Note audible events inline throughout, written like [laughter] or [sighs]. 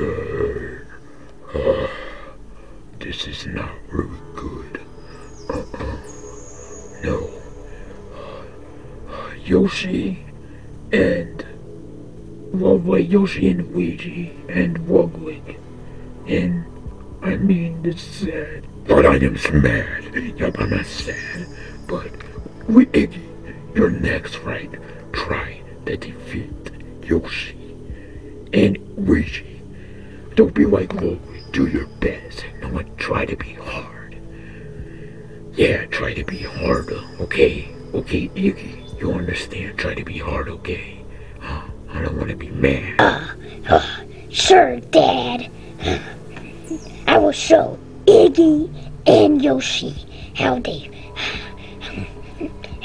Uh, this is not really good. Uh-uh. No. Uh, Yoshi and well, wait, Yoshi and Luigi and Wugwig. And I mean, this sad. But I am mad. Yep, I'm not sad. But we, you're next, right? Try to defeat Yoshi and Luigi. Don't be like Wugwig. Do your best. No one try to be hard. Yeah, try to be harder, okay? Okay, Iggy, you understand? Try to be hard, okay? I don't want to be mad. Uh, uh, sure, Dad. I will show Iggy and Yoshi how they. [laughs]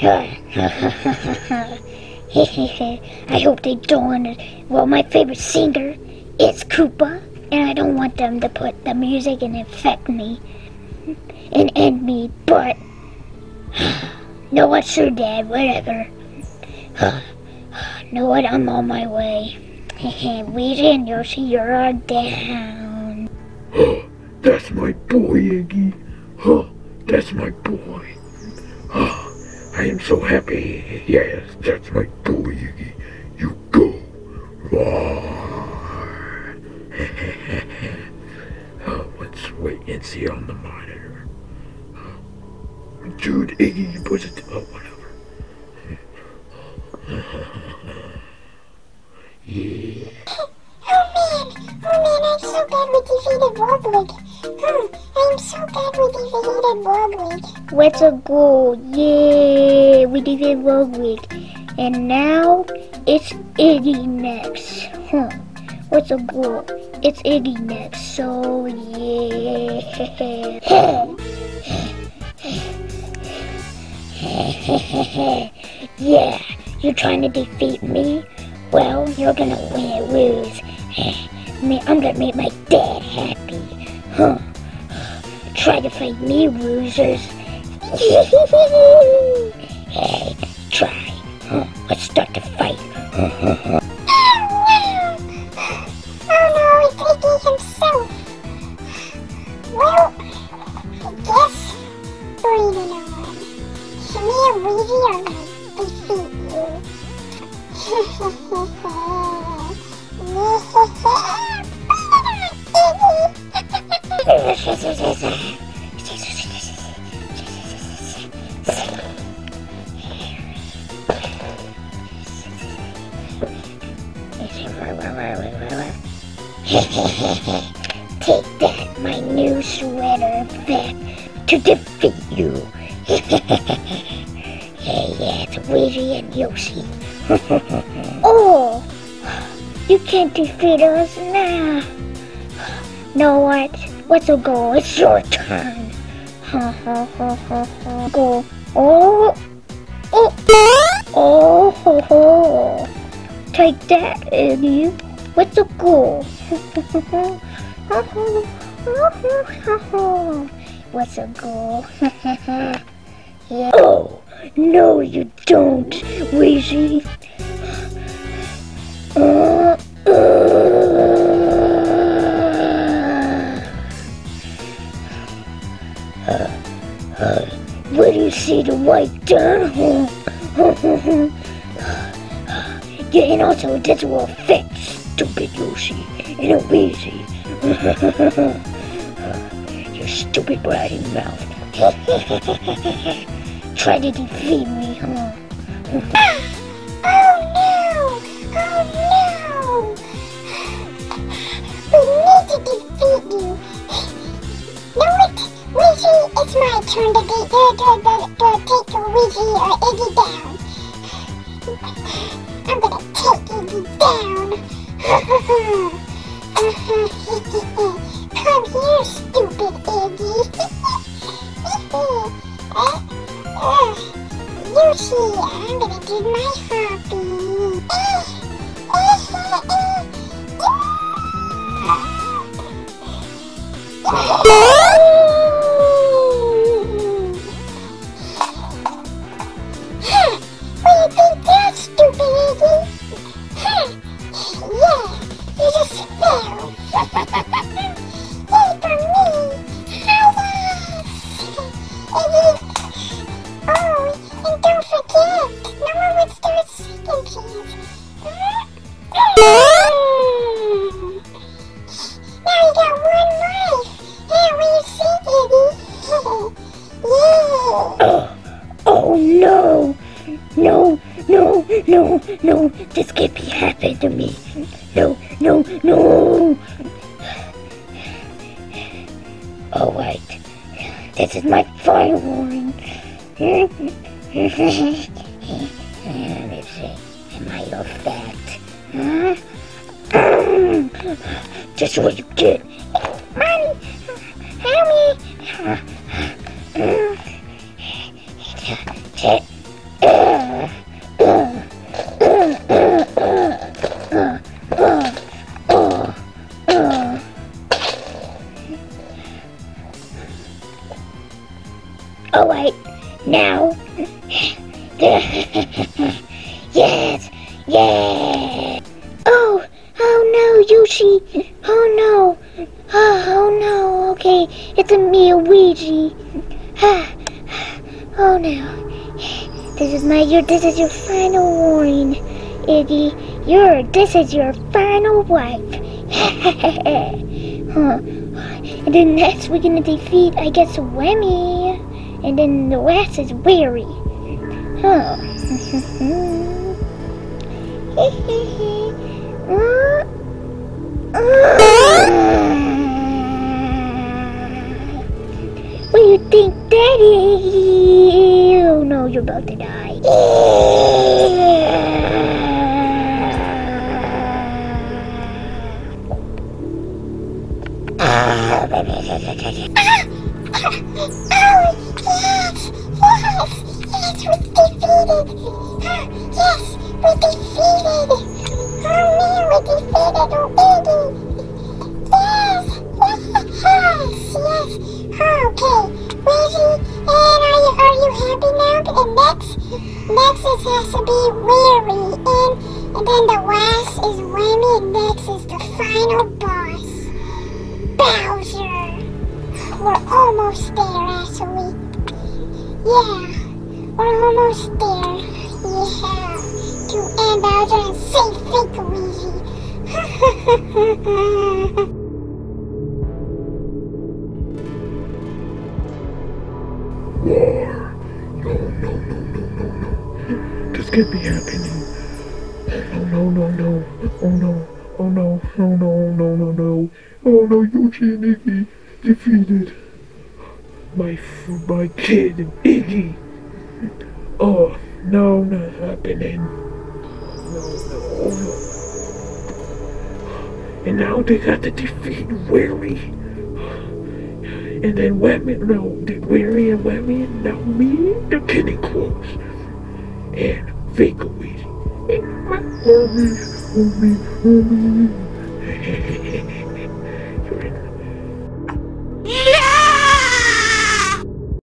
I hope they don't. Well, my favorite singer is Koopa, and I don't want them to put the music and affect me and end me, but. [sighs] No, what, sure, Dad, whatever. [sighs] know what? I'm on my way. Luigi and Yoshi, you're down. Huh, [gasps] that's my boy, Iggy. [gasps] That's my boy. [gasps] I am so happy. Yes, that's my boy, Iggy. You go. Roar. Wait and see on the monitor. Dude, Iggy, you put it. Oh, whatever. yeah. Oh man, I'm so glad we defeated Wogwig. Hmm, I'm so glad we defeated Wogwig. What's a goal? Yeah, we defeated Wogwig. And now it's Iggy next. Huh. What's a goal? It's next. So yeah. [laughs] yeah, you're trying to defeat me? Well, you're gonna win lose. [laughs] I'm gonna make my dad happy. Huh. [sighs] Try to fight me, losers. [laughs] hey, try. Huh. Let's start the fight. Here, take that, my new sweater to defeat you. [laughs] Yoshi. [laughs] oh, you can't defeat us now. Know what? What's a goal? It's your turn. [laughs] Go. Oh. Oh. Oh ho ho. Take that, Iggy. What's a goal? [laughs] What's a goal? yeah. Oh, no you don't, Weezy. Uh, uh, where do you see the white dirt? [laughs] yeah, and also this will fit, stupid Yoshi, and a Weezy. [laughs] Your stupid bloody mouth. [laughs] Try to defeat me, huh? Oh no! Oh no! We need to defeat you. It? Luigi, it's my turn to, de- uh, to, to, to, take Luigi or Iggy down. I'm gonna take Iggy down. [laughs] Uh-huh. Uh-huh. [laughs] Oh, oh no! No, no, no, no, this can't be happening to me. No, no, no! Alright, this is my final warning. Let's see, am I your fat? Huh? Just what you get. Mommy, help me! Oh, All right, now. [laughs] Your. This is your final warning, Iggy. Your. This is your final wife. [laughs] huh. And then next we're gonna defeat, I guess, Wemmy. And then the last is Weary. Huh. [laughs] what do you think, Daddy? You're about to die. Yes, yes, yes, we defeated. Ah, yes, we defeated. Oh man, we defeated happy now? And next, next it has to be Weary, and and then the last is Wemmy, and next is the final boss, Bowser. We're almost there, actually. Yeah, we're almost there. Yeah, to end Bowser and save Fake Luigi. No. Be happening. Oh, no, no, no. Oh, no. Oh, no. Oh, no, oh, no, no, no. Oh, no, and Iggy defeated my, my kid, Iggy. Oh, no, not happening. No, no, oh, no. And now they got to defeat Weary. And then Wemmy, no, the Weary and Wemmy and now me, they're getting close. And fake